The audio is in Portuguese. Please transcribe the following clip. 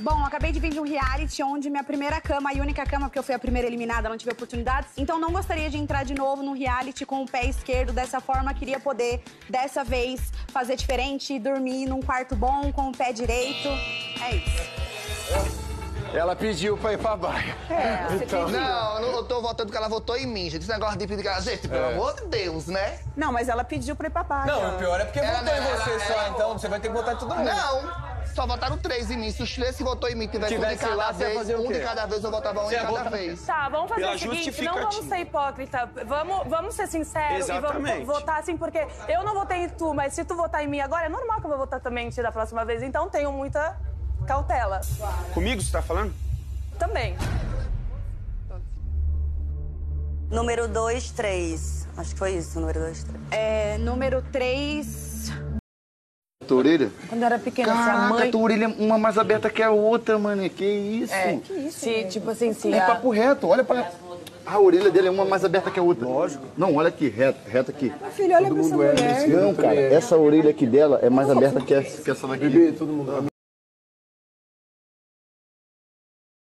Bom, acabei de vir de um reality onde minha primeira cama e única cama, porque eu fui a primeira eliminada, não tive oportunidades. Então não gostaria de entrar de novo no reality com o pé esquerdo dessa forma. Queria poder, dessa vez, fazer diferente e dormir num quarto bom com o pé direito. É isso. Ela pediu pra ir pra baia. É, você pediu. Não, eu tô votando porque ela votou em mim, gente. Esse negócio de pedir. Gente, pelo amor de Deus, né? Não, mas ela pediu pra ir pra baixo. Não, o pior é porque Ela votou em não, você ela- só, ela- então você vai ter que votar em todo mundo. Não, só votaram três em mim. Se os três que votou em mim tivessem um de Tivesse cada lá, vez, um de cada vez, eu votava um de cada vez. Tá, vamos fazer Pela o seguinte, não vamos ser hipócrita. Vamos, vamos ser sinceros e vamos votar assim, porque eu não votei em tu, mas se tu votar em mim agora, é normal que eu vou votar também em ti da próxima vez. Então tenho muita cautela. Comigo você tá falando? Também. Número 2, 3. Acho que foi isso, número 2, 3. É, número 3. Tua orelha? Quando eu era pequena, se a Caraca, mãe... tua orelha é uma mais aberta que a outra, mano. Que isso? É, se, tipo assim, se É a... papo reto, olha pra. A orelha dele é uma mais aberta que a outra. Lógico. Não, olha aqui, reto, reto aqui. Filho, olha pra essa mulher. Não, cara, essa orelha aqui dela é mais aberta que essa, que essa daqui. Bebê, todo mundo.